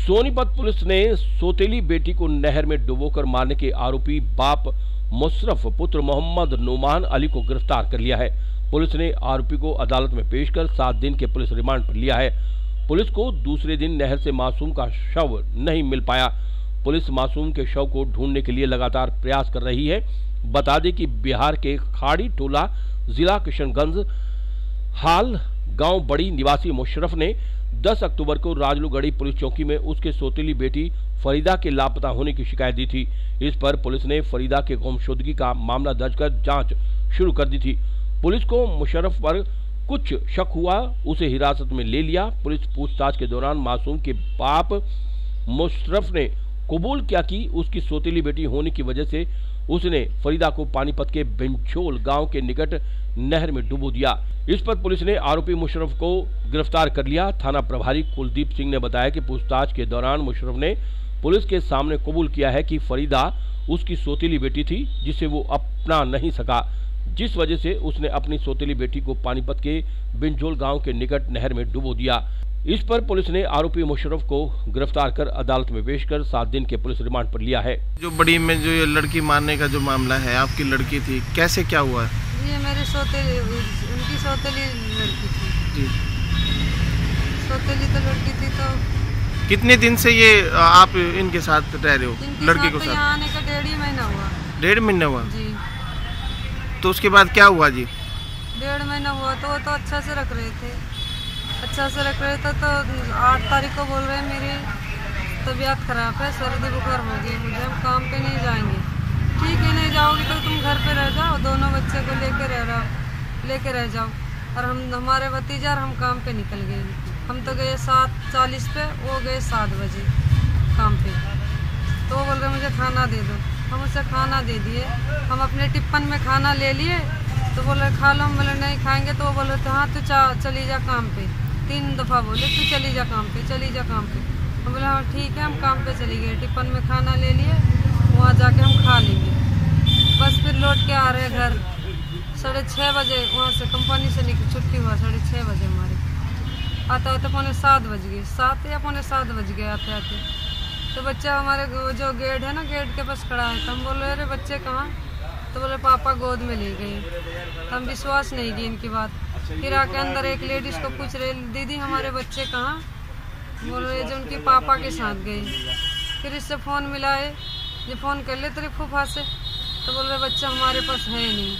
Sonipat police ने सोतेली बेटी को नहर में डुबोकर मारने के आरोपी बाप मुशरफ पुत्र मोहम्मद नुमान अली को गिरफ़्तार कर लिया है। पुलिस ने आरोपी को अदालत में पेश कर सात दिन के पुलिस रिमांड पर लिया है। पुलिस को दूसरे दिन नहर से मासूम का शव नहीं मिल पाया। पुलिस मासूम के शव को ढूँढने के लिए लगातार प्रयास कर रही है। बता दें कि बिहार के खाड़ी टोला, जिला किशनगंज, हाल गाँव बड़ी निवासी मुशरफ ने 10 अक्टूबर को राजलूगढ़ी पुलिस चौकी में उसके सोतीली बेटी फरीदा के लापता होने की शिकायत दी थी। इस पर पुलिस ने फरीदा के गुमशुदगी का मामला दर्ज कर जाँच शुरू कर दी थी। पुलिस को मुशरफ पर कुछ शक हुआ, उसे हिरासत में ले लिया। पुलिस पूछताछ के दौरान मासूम के बाप मुशरफ ने कबूल किया कि उसकी सोतीली बेटी होने की वजह से उसने फरीदा को पानीपत के बेंचोल गाँव के निकट नहर में डुबो दिया। इस पर पुलिस ने आरोपी मुशरफ को गिरफ़्तार कर लिया। थाना प्रभारी कुलदीप सिंह ने बताया कि पूछताछ के दौरान मुशरफ ने पुलिस के सामने कबूल किया है कि फरीदा उसकी सोतीली बेटी थी, जिसे वो अपना नहीं सका, जिस वजह से उसने अपनी सोतीली बेटी को पानीपत के बिंझोल गाँव के निकट नहर में डुबो दिया। इस पर पुलिस ने आरोपी मुशरफ को गिरफ़्तार कर अदालत में पेश कर सात दिन के पुलिस रिमांड पर लिया है। जो बड़ी में जो ये लड़की मारने का जो मामला है आपकी लड़की थी कैसे क्या हुआ? है ये मेरी सोतेली उनकी सोतेली लड़की थी। जी। सोतेली तो लड़की थी तो कितने दिन से ये आप इनके साथ रह रहे हो लड़की साथ को तो साथ? आने का डेढ़ ही महीना हुआ। डेढ़ महीने हुआ? जी। तो उसके बाद क्या हुआ जी? डेढ़ महीना हुआ तो वो तो अच्छा से रख रहे थे। अच्छा से रख रहे थे तो आठ तारीख को बोल रहे हैं मेरी तबीयत खराब है सर्दी बुखार हो गई मुझे हम काम पे नहीं जाएँगे। ठीक है, नहीं जाओगे तो तुम घर पे रह जाओ, दोनों बच्चे को लेके रह रहो, लेके रह जाओ। और हम, हमारे भतीजा हम काम पे निकल गए। हम तो गए सात चालीस पे, वो गए सात बजे काम पे। तो वो बोल रहे मुझे खाना दे दो। हम उसे खाना दे दिए। हम अपने टिप्पन में खाना ले लिए। तो बोले खा लो। हम बोले, नहीं खाएँगे। तो वो बोले तो हाँ तू चली जा काम पे। तीन दफ़ा बोले, तू चली जा काम पे, चली जा काम पे। हम बोले हाँ ठीक है, हम काम पे चली गए, टिफन में खाना ले लिए, वहाँ जाके हम खा लेंगे। बस फिर लौट के आ रहे घर। साढ़े छः बजे वहाँ से कंपनी से निकल, छुट्टी हुआ साढ़े छः बजे हमारे। आते आते पौने सात बज गए। सात या पौने सात बज गए आते आते। तो बच्चा हमारे जो गेट है ना, गेट के पास खड़ा है। तो हम बोल रहे, अरे बच्चे कहाँ? तो बोले पापा गोद में ले गए। तो हम विश्वास नहीं किए इनकी बात। फिर आके अंदर एक लेडीज़ को पूछ रहे दीदी हमारे बच्चे कहाँ? बोल रहे जो उनके पापा के साथ गए। फिर इससे फ़ोन मिलाए ये फ़ोन कर ले तेरे फूफा से। तो बोल रहे बच्चा हमारे पास है नहीं।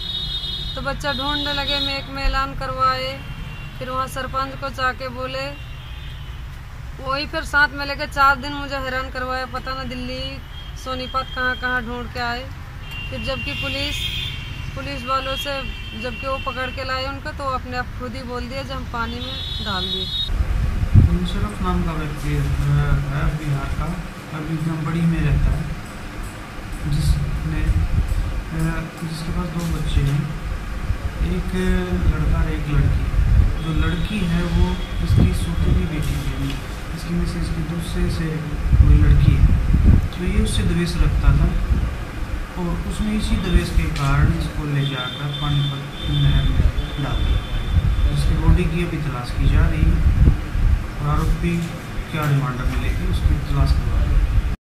तो बच्चा ढूँढने लगे मैं एक में ऐलान करवाए। फिर वहाँ सरपंच को जाके बोले वही फिर साथ में लेके चार दिन मुझे हैरान करवाया। पता ना दिल्ली सोनीपत कहाँ कहाँ ढूंढ के आए। फिर जबकि पुलिस पुलिस वालों से जबकि वो पकड़ के लाए उनको तो अपने आप खुद ही बोल दिया जब हम पानी में डाल दिए। मुशरफ नाम का व्यक्ति है बिहार का अभी बड़ी में रहता है, जिसने जिसके पास दो बच्चे हैं, एक लड़का और एक लड़की। जो लड़की है, वो इसकी सोतेली बेटी है, इसकी में से इसकी दूसरे से कोई लड़की है। तो ये उससे द्वेष रखता था और उसने इसी दवेश के कारण इसको ले जाकर पानीपत नहर में डाल दिया। जिसकी बॉडी की अभी तलाश की जा रही है और आरोपी क्या रिमांडर में लेकर उसकी तलाश करवा रही हैं।